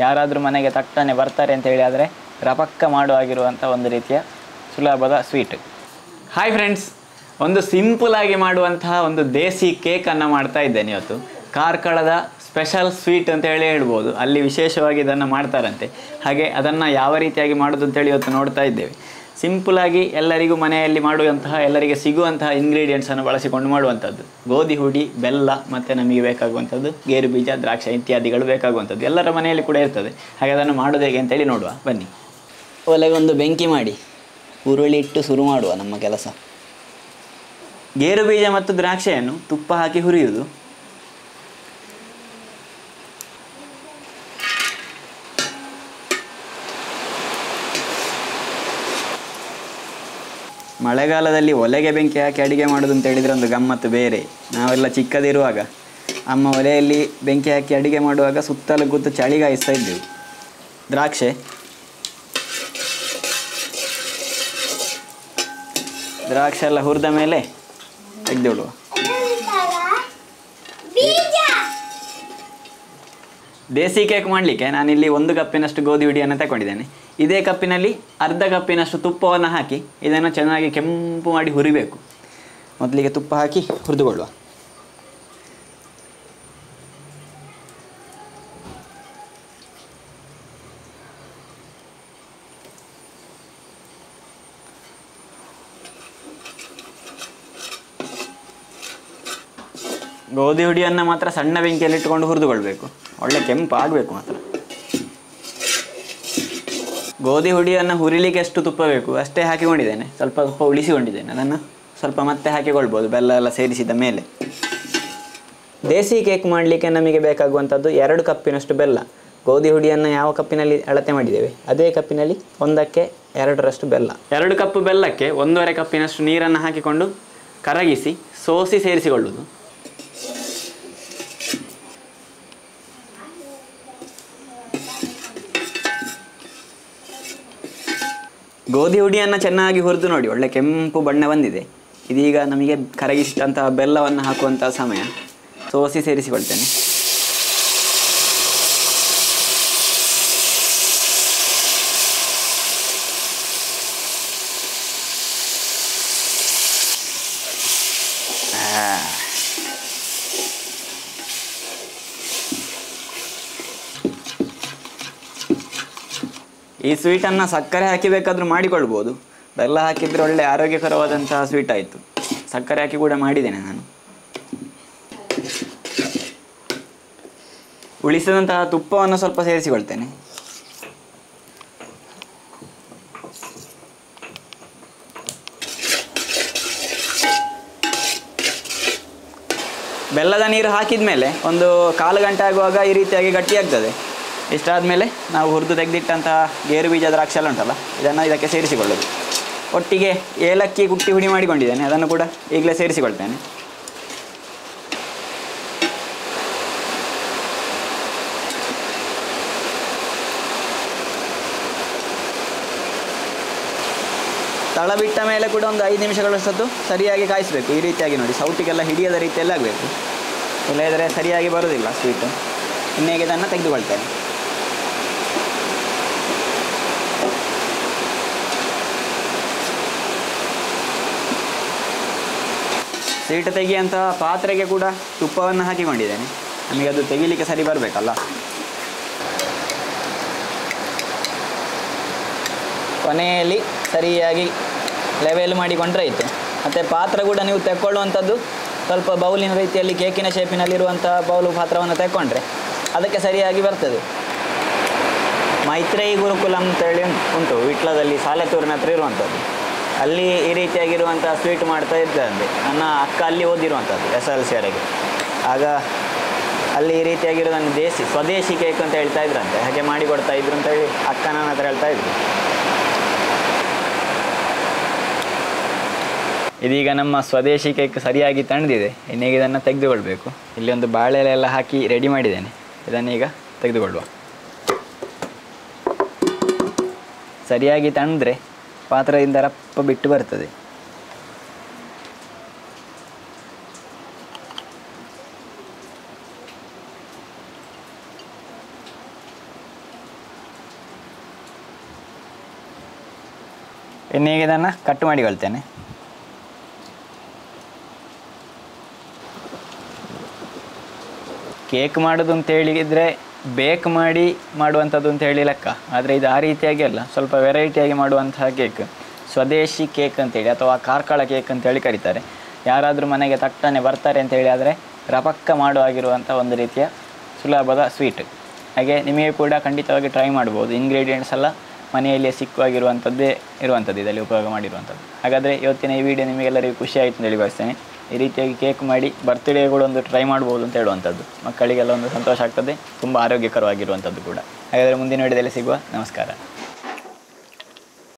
ಯಾರಾದರೂ ಮನೆಗೆ ತಟ್ಟನೆ ಬರ್ತಾರೆ ಅಂತ ಹೇಳಿ ಆದರೆ ರಪಕ್ಕ ಮಾಡುವಾಗಿರುವಂಥ ಒಂದು ರೀತಿಯ ಸುಲಭದ ಸ್ವೀಟ್ ಹಾಯ್ ಫ್ರೆಂಡ್ಸ್ ಒಂದು ಸಿಂಪಲ್ ಆಗಿ ಮಾಡುವಂತಹ ಒಂದು ದೇಸಿ ಕೇಕನ್ನು ಮಾಡ್ತಾ ಇದ್ದೇನೆ ಇವತ್ತು. ಕಾರ್ಕಳದ ಸ್ಪೆಷಲ್ ಸ್ವೀಟ್ ಅಂತ ಹೇಳಿ ಹೇಳ್ಬೋದು. ಅಲ್ಲಿ ವಿಶೇಷವಾಗಿ ಇದನ್ನು ಮಾಡ್ತಾರಂತೆ. ಹಾಗೆ ಅದನ್ನು ಯಾವ ರೀತಿಯಾಗಿ ಮಾಡೋದು ಅಂತೇಳಿ ಇವತ್ತು ನೋಡ್ತಾ ಇದ್ದೇವೆ. ಸಿಂಪಲಾಗಿ ಎಲ್ಲರಿಗೂ ಮನೆಯಲ್ಲಿ ಮಾಡುವಂತಹ, ಎಲ್ಲರಿಗೆ ಸಿಗುವಂತಹ ಇಂಗ್ರೀಡಿಯೆಂಟ್ಸನ್ನು ಬಳಸಿಕೊಂಡು ಮಾಡುವಂಥದ್ದು. ಗೋಧಿ, ಹುಡಿ, ಬೆಲ್ಲ, ಮತ್ತು ನಮಗೆ ಬೇಕಾಗುವಂಥದ್ದು ಗೇರು ಬೀಜ, ದ್ರಾಕ್ಷ ಇತ್ಯಾದಿಗಳು ಬೇಕಾಗುವಂಥದ್ದು. ಎಲ್ಲರ ಮನೆಯಲ್ಲಿ ಕೂಡ ಇರ್ತದೆ. ಹಾಗೆ ಅದನ್ನು ಮಾಡೋದು ಹೇಗೆ ಅಂತೇಳಿ ನೋಡುವ. ಬನ್ನಿ. ಒಲೆಗೊಂದು ಬೆಂಕಿ ಮಾಡಿ. ಉರುಳಿ ಇಟ್ಟು ಶುರು ಮಾಡುವ ನಮ್ಮ ಕೆಲಸ. ಗೇರು ಬೀಜ ಮತ್ತು ದ್ರಾಕ್ಷೆಯನ್ನು ತುಪ್ಪ ಹಾಕಿ ಹುರಿಯುವುದು. ಮಳೆಗಾಲದಲ್ಲಿ ಒಲೆಗೆ ಬೆಂಕಿ ಹಾಕಿ ಅಡುಗೆ ಮಾಡೋದು ಅಂತ ಹೇಳಿದರೆ ಒಂದು ಗಮ್ಮತ್ತು ಬೇರೆ. ನಾವೆಲ್ಲ ಚಿಕ್ಕದಿರುವಾಗ ಅಮ್ಮ ಒಲೆಯಲ್ಲಿ ಬೆಂಕಿ ಹಾಕಿ ಅಡಿಗೆ ಮಾಡುವಾಗ ಸುತ್ತಲೂ ಕೂತು ಚಳಿಗಾಯಿಸ್ತಾ ಇದ್ದೆವು. ದ್ರಾಕ್ಷೆ. ದ್ರಾಕ್ಷೆ ಎಲ್ಲ ಹುರಿದ ಮೇಲೆ ತೆಗೆದಿಡುವ ದೇಸಿ ಕೇಕ್ ಮಾಡಲಿಕ್ಕೆ ನಾನಿಲ್ಲಿ ಒಂದು ಕಪ್ಪಿನಷ್ಟು ಗೋಧಿ ಹುಡಿಯನ್ನು ತಗೊಂಡಿದ್ದೇನೆ. ಇದೇ ಕಪ್ಪಿನಲ್ಲಿ ಅರ್ಧ ಕಪ್ಪಿನಷ್ಟು ತುಪ್ಪವನ್ನು ಹಾಕಿ, ಇದನ್ನು ಚೆನ್ನಾಗಿ ಕೆಂಪು ಮಾಡಿ ಹುರಿಬೇಕು. ಮೊದಲಿಗೆ ತುಪ್ಪ ಹಾಕಿ ಹುರಿದುಕೊಳ್ಳುವ. ಗೋಧಿ ಹುಡಿಯನ್ನು ಮಾತ್ರ ಸಣ್ಣ ಬೆಂಕಿಯಲ್ಲಿ ಇಟ್ಟುಕೊಂಡು ಹುರಿದುಕೊಳ್ಬೇಕು. ಒಳ್ಳೆ ಕೆಂಪು ಆಗಬೇಕು ಮಾತ್ರ. ಗೋಧಿ ಹುಡಿಯನ್ನು ಹುರಿಲಿಕ್ಕೆ ಎಷ್ಟು ತುಪ್ಪ ಬೇಕು? ಅಷ್ಟೇ ಹಾಕಿಕೊಂಡಿದ್ದೇನೆ. ಸ್ವಲ್ಪ ತುಪ್ಪ ಉಳಿಸಿಕೊಂಡಿದ್ದೇನೆ. ಅದನ್ನು ಸ್ವಲ್ಪ ಮತ್ತೆ ಹಾಕಿಕೊಳ್ಬೋದು, ಬೆಲ್ಲ ಎಲ್ಲ ಸೇರಿಸಿದ ಮೇಲೆ. ದೇಸಿ ಕೇಕ್ ಮಾಡಲಿಕ್ಕೆ ನಮಗೆ ಬೇಕಾಗುವಂಥದ್ದು ಎರಡು ಕಪ್ಪಿನಷ್ಟು ಬೆಲ್ಲ. ಗೋಧಿ ಹುಡಿಯನ್ನು ಯಾವ ಕಪ್ಪಿನಲ್ಲಿ ಅಳತೆ ಮಾಡಿದ್ದೇವೆ? ಅದೇ ಕಪ್ಪಿನಲ್ಲಿ ಒಂದಕ್ಕೆ ಎರಡರಷ್ಟು ಬೆಲ್ಲ. ಎರಡು ಕಪ್ ಬೆಲ್ಲಕ್ಕೆ ಒಂದೂವರೆ ಕಪ್ಪಿನಷ್ಟು ನೀರನ್ನು ಹಾಕಿಕೊಂಡು ಕರಗಿಸಿ ಸೋಸಿ ಸೇರಿಸಿಕೊಳ್ಳುವುದು. ಗೋಧಿ ಹುಡಿಯನ್ನು ಚೆನ್ನಾಗಿ ಹುರಿದು ನೋಡಿ, ಒಳ್ಳೆ ಕೆಂಪು ಬಣ್ಣ ಬಂದಿದೆ. ಇದೀಗ ನಮಗೆ ಕರಗಿಸಿದಂತಹ ಬೆಲ್ಲವನ್ನು ಹಾಕುವಂಥ ಸಮಯ. ಸೋಸಿ ಸೇರಿಸಿಕೊಳ್ತೇನೆ. ಈ ಸ್ವೀಟನ್ನು ಸಕ್ಕರೆ ಹಾಕಿ ಬೇಕಾದರೂ ಮಾಡಿಕೊಳ್ಬೋದು. ಬೆಲ್ಲ ಹಾಕಿದರೆ ಒಳ್ಳೆ ಆರೋಗ್ಯಕರವಾದಂತಹ ಸ್ವೀಟ್ ಆಯಿತು. ಸಕ್ಕರೆ ಹಾಕಿ ಕೂಡ ಮಾಡಿದ್ದೇನೆ ನಾನು. ಉಳಿಸಿದಂತಹ ತುಪ್ಪವನ್ನು ಸ್ವಲ್ಪ ಸೇರಿಸಿಕೊಳ್ತೇನೆ. ಬೆಲ್ಲದ ನೀರು ಹಾಕಿದ ಮೇಲೆ ಒಂದು ಕಾಲು ಗಂಟೆ ಆಗುವಾಗ ಈ ರೀತಿಯಾಗಿ ಗಟ್ಟಿಯಾಗ್ತದೆ. ಇಷ್ಟಾದಮೇಲೆ ನಾವು ಹುರಿದು ತೆಗೆದಿಟ್ಟಂತಹ ಗೇರು ಬೀಜ ದ್ರಾಕ್ಷಿ ಎಲ್ಲ ಉಂಟಲ್ಲ, ಇದನ್ನು ಇದಕ್ಕೆ ಸೇರಿಸಿಕೊಳ್ಳೋದು. ಒಟ್ಟಿಗೆ ಏಲಕ್ಕಿ ಕುಟ್ಟಿ ಹುಡಿ ಮಾಡಿಕೊಂಡಿದ್ದೇನೆ, ಅದನ್ನು ಕೂಡ ಈಗಲೇ ಸೇರಿಸಿಕೊಳ್ತೇನೆ. ತಳ ಬಿಟ್ಟ ಮೇಲೆ ಕೂಡ ಒಂದು ಐದು ನಿಮಿಷಗಳಷ್ಟು ಸರಿಯಾಗಿ ಕಾಯಿಸಬೇಕು, ಈ ರೀತಿಯಾಗಿ ನೋಡಿ. ಸೌಟಿಗೆಲ್ಲ ಹಿಡಿಯದ ರೀತಿಯಲ್ಲಿ ಆಗಬೇಕು. ಇಲ್ಲದಿದ್ದರೆ ಸರಿಯಾಗಿ ಬರೋದಿಲ್ಲ ಸ್ವೀಟು ಇನ್ನೇಗೆ ಇದನ್ನು ತೆಗೆದುಕೊಳ್ತೇನೆ. ಸ್ವೀಟ್ ತೆಗೆಯುವಂತಹ ಪಾತ್ರೆಗೆ ಕೂಡ ತುಪ್ಪವನ್ನು ಹಾಕಿಕೊಂಡಿದ್ದೇನೆ. ನಮಗೆ ಅದು ತೆಗಿಲಿಕ್ಕೆ ಸರಿ ಬರಬೇಕಲ್ಲ? ಕೊನೆಯಲ್ಲಿ ಸರಿಯಾಗಿ ಲೆವೆಲ್ ಮಾಡಿಕೊಂಡ್ರೆ ಆಯಿತು. ಮತ್ತು ಪಾತ್ರ ಕೂಡ ನೀವು ತೆಕ್ಕೊಳ್ಳುವಂಥದ್ದು ಸ್ವಲ್ಪ ಬೌಲಿನ ರೀತಿಯಲ್ಲಿ ಕೇಕಿನ ಶೇಪಿನಲ್ಲಿರುವಂಥ ಬೌಲು ಪಾತ್ರವನ್ನು ತೆಕ್ಕೊಂಡ್ರೆ ಅದಕ್ಕೆ ಸರಿಯಾಗಿ ಬರ್ತದೆ. ಮೈತ್ರೇಯಿ ಗುರುಕುಲಂ ಅಂತೇಳಿ ಉಂಟು. ವಿಟ್ಲದಲ್ಲಿ ಸಾಲೆತೂರಿನ ಹತ್ರ ಇರುವಂಥದ್ದು. ಅಲ್ಲಿ ಈ ರೀತಿಯಾಗಿರುವಂಥ ಸ್ವೀಟ್ ಮಾಡ್ತಾ ಇದ್ದಂತೆ ನನ್ನ ಅಕ್ಕ ಅಲ್ಲಿ ಓದಿರುವಂಥದ್ದು, ಎಸ್ ಎಲ್ ಸಿ ವರೆಗೆ. ಆಗ ಅಲ್ಲಿ ಈ ರೀತಿಯಾಗಿರೋ ನನ್ನ ದೇಸಿ, ಸ್ವದೇಶಿ ಕೇಕ್ ಅಂತ ಹೇಳ್ತಾ ಇದ್ರಂತೆ. ಹಾಗೆ ಮಾಡಿ ಕೊಡ್ತಾ ಇದ್ರು ಅಂತ ಹೇಳಿ ಅಕ್ಕ ನನ್ನ ಹತ್ರ ಹೇಳ್ತಾ ಇದ್ರು. ಇದೀಗ ನಮ್ಮ ಸ್ವದೇಶಿ ಕೇಕ್ ಸರಿಯಾಗಿ ತಣ್ಣದಿದೆ ಇನ್ನೀಗ ಇದನ್ನು ತೆಗೆದುಕೊಳ್ಬೇಕು. ಇಲ್ಲಿ ಒಂದು ಬಾಳೆಲೆ ಎಲ್ಲ ಹಾಕಿ ರೆಡಿ ಮಾಡಿದ್ದೇನೆ. ಇದನ್ನೀಗ ತೆಗೆದುಕೊಳ್ಳುವ ಸರಿಯಾಗಿ ತಣ್ಣದ್ರೆ ಪಾತ್ರದಿಂದ ರಪ್ಪ ಸ್ವಲ್ಪ ಬಿಟ್ಟು ಬರ್ತದೆ. ಇನ್ನು ಈಗ ಇದನ್ನು ಕಟ್ ಮಾಡಿಕೊಳ್ತೇನೆ ಕೇಕ್ ಮಾಡೋದು ಅಂತ ಹೇಳಿದ್ರೆ ಬೇಕ್ ಮಾಡಿ ಮಾಡುವಂಥದ್ದು ಅಂತ ಹೇಳಿ ಲೆಕ್ಕ ಆದರೆ ಇದು ಆ ರೀತಿಯಾಗಿ ಅಲ್ಲ. ಸ್ವಲ್ಪ ವೆರೈಟಿಯಾಗಿ ಮಾಡುವಂತಹ ಕೇಕ್. ಸ್ವದೇಶಿ ಕೇಕ್ ಅಂತೇಳಿ ಅಥವಾ ಕಾರ್ಕಳ ಕೇಕ್ ಅಂತೇಳಿ ಕರೀತಾರೆ. ಯಾರಾದರೂ ಮನೆಗೆ ತಟ್ಟನೆ ಬರ್ತಾರೆ ಅಂತ ಹೇಳಿ ಆದರೆ ರಪಕ್ಕ ಮಾಡುವಾಗಿರುವಂಥ ಒಂದು ರೀತಿಯ ಸುಲಭದ ಸ್ವೀಟ್. ಹಾಗೆ ನಿಮಗೆ ಕೂಡ ಖಂಡಿತವಾಗಿ ಟ್ರೈ ಮಾಡ್ಬೋದು. ಇಂಗ್ರೀಡಿಯೆಂಟ್ಸ್ ಎಲ್ಲ ಮನೆಯಲ್ಲಿಯೇ ಸಿಕ್ಕುವಾಗಿರುವಂಥದ್ದೇ ಇರುವಂಥದ್ದು ಇದರಲ್ಲಿ ಉಪಯೋಗ ಮಾಡಿರುವಂಥದ್ದು ಹಾಗಾದರೆ ಇವತ್ತಿನ ಈ ವಿಡಿಯೋ ನಿಮಗೆಲ್ಲರಿಗೂ ಖುಷಿ ಆಯಿತು ಅಂತ ಹೇಳಿ ಈ ರೀತಿಯಾಗಿ ಕೇಕ್ ಮಾಡಿ ಬರ್ತ್ಡೇ ಕೂಡ ಒಂದು ಟ್ರೈ ಮಾಡ್ಬೋದು ಅಂತ ಹೇಳುವಂಥದ್ದು ಮಕ್ಕಳಿಗೆಲ್ಲ ಒಂದು ಸಂತೋಷ ಆಗ್ತದೆ, ತುಂಬ ಆರೋಗ್ಯಕರವಾಗಿರುವಂಥದ್ದು ಕೂಡ. ಹಾಗಾದರೆ ಮುಂದಿನ ವಿಡಿಯೋದಲ್ಲಿ ಸಿಗುವ ನಮಸ್ಕಾರ.